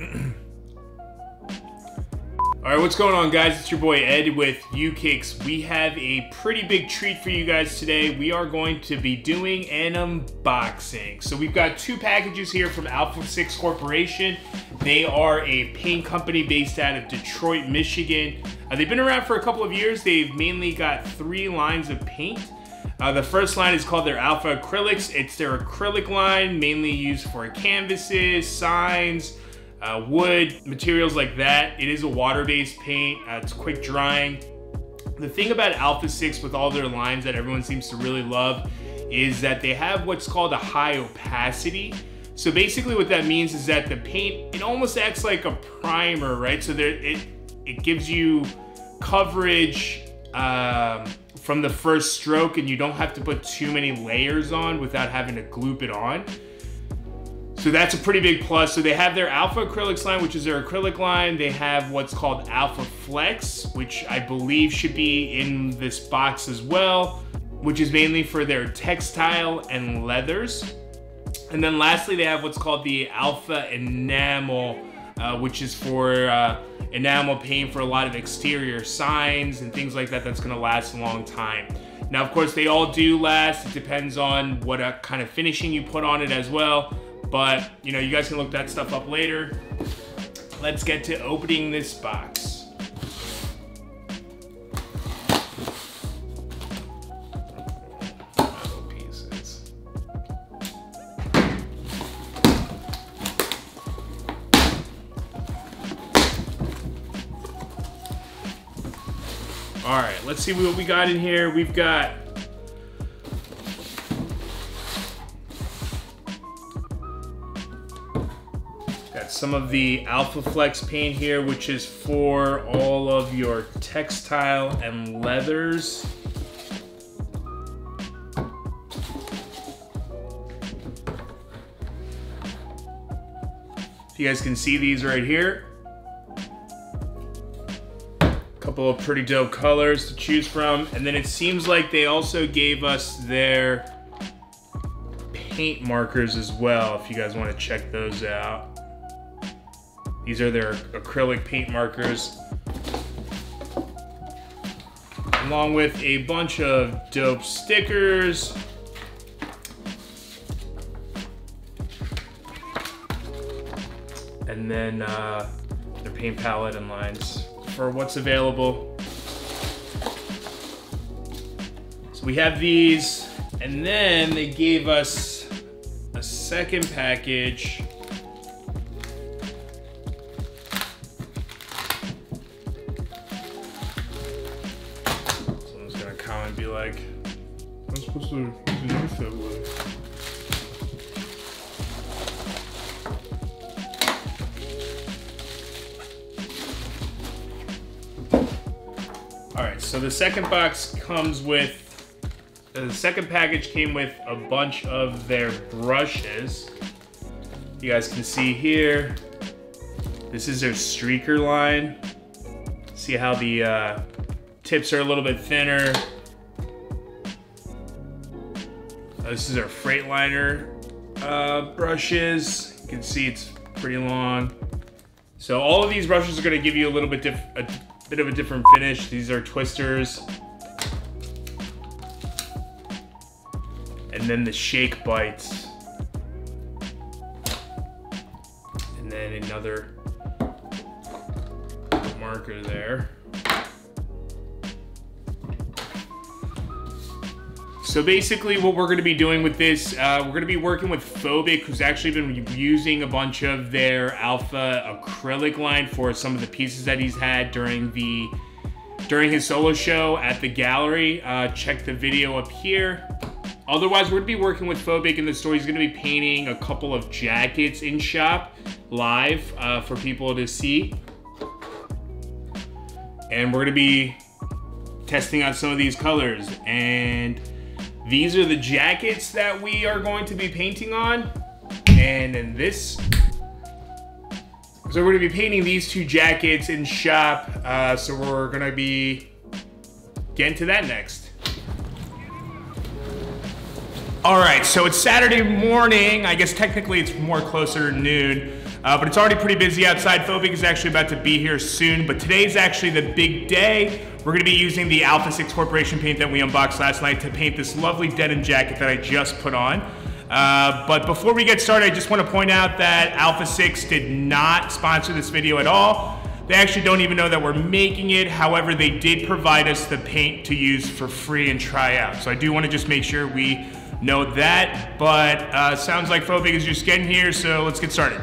All right, what's going on guys? It's your boy Ed with Ewkuks. We have a pretty big treat for you guys today. We are going to be doing an unboxing. So we've got two packages here from Alpha 6 Corporation. They are a paint company based out of Detroit, Michigan. Uh, they've been around for a couple of years. They've mainly got three lines of paint. Uh, the first line is called their Alpha Acrylics. It's their acrylic line, mainly used for canvases, signs, uh, wood, materials like that. It is a water-based paint. Uh, it's quick drying. The thing about Alpha 6 with all their lines that everyone seems to really love is that they have what's called a high opacity. So basically what that means is that the paint, it almost acts like a primer, right? So there, it, it gives you coverage um, from the first stroke and you don't have to put too many layers on without having to gloop it on. So that's a pretty big plus. So they have their Alpha Acrylics line, which is their acrylic line. They have what's called Alpha Flex, which I believe should be in this box as well, which is mainly for their textile and leathers. And then lastly, they have what's called the Alpha Enamel, uh, which is for uh, enamel paint for a lot of exterior signs and things like that that's gonna last a long time. Now, of course, they all do last. It depends on what uh, kind of finishing you put on it as well. But, you know, you guys can look that stuff up later. Let's get to opening this box. All right, let's see what we got in here. We've got some of the Alpha Flex paint here, which is for all of your textile and leathers. You guys can see these right here. A couple of pretty dope colors to choose from. And then it seems like they also gave us their paint markers as well, if you guys want to check those out. These are their acrylic paint markers. Along with a bunch of dope stickers. And then uh, their paint palette and lines for what's available. So we have these, and then they gave us a second package. Like, I'm supposed to use that way. Alright, so the second box comes with, uh, the second package came with a bunch of their brushes. You guys can see here, this is their streaker line. See how the uh, tips are a little bit thinner. This is our Freightliner uh, brushes. You can see it's pretty long. So all of these brushes are gonna give you a little bit different bit of a different finish. These are twisters. And then the shake bites. And then another marker there. So basically what we're going to be doing with this, uh, we're going to be working with Phobik, who's actually been using a bunch of their alpha acrylic line for some of the pieces that he's had during the during his solo show at the gallery. Uh, check the video up here. Otherwise, we're going to be working with Phobik in the store. He's going to be painting a couple of jackets in shop live uh, for people to see. And we're going to be testing out some of these colors. And these are the jackets that we are going to be painting on. And then this. So we're gonna be painting these two jackets in shop. Uh, so we're gonna be getting to that next. All right, so it's Saturday morning. I guess technically it's more closer to noon. Uh, but it's already pretty busy outside. Phobik is actually about to be here soon, but today's actually the big day. We're gonna be using the Alpha 6 Corporation paint that we unboxed last night to paint this lovely denim jacket that I just put on. Uh, but before we get started, I just want to point out that Alpha 6 did not sponsor this video at all. They actually don't even know that we're making it. However, they did provide us the paint to use for free and try out. So I do want to just make sure we know that. But uh, sounds like Phobik is just getting here, so let's get started.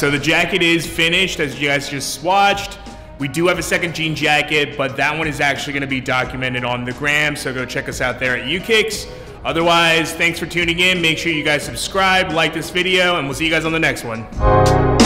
So the jacket is finished, as you guys just watched. We do have a second jean jacket, but that one is actually gonna be documented on the gram, so go check us out there at Ewkuks. Otherwise, thanks for tuning in. Make sure you guys subscribe, like this video, and we'll see you guys on the next one.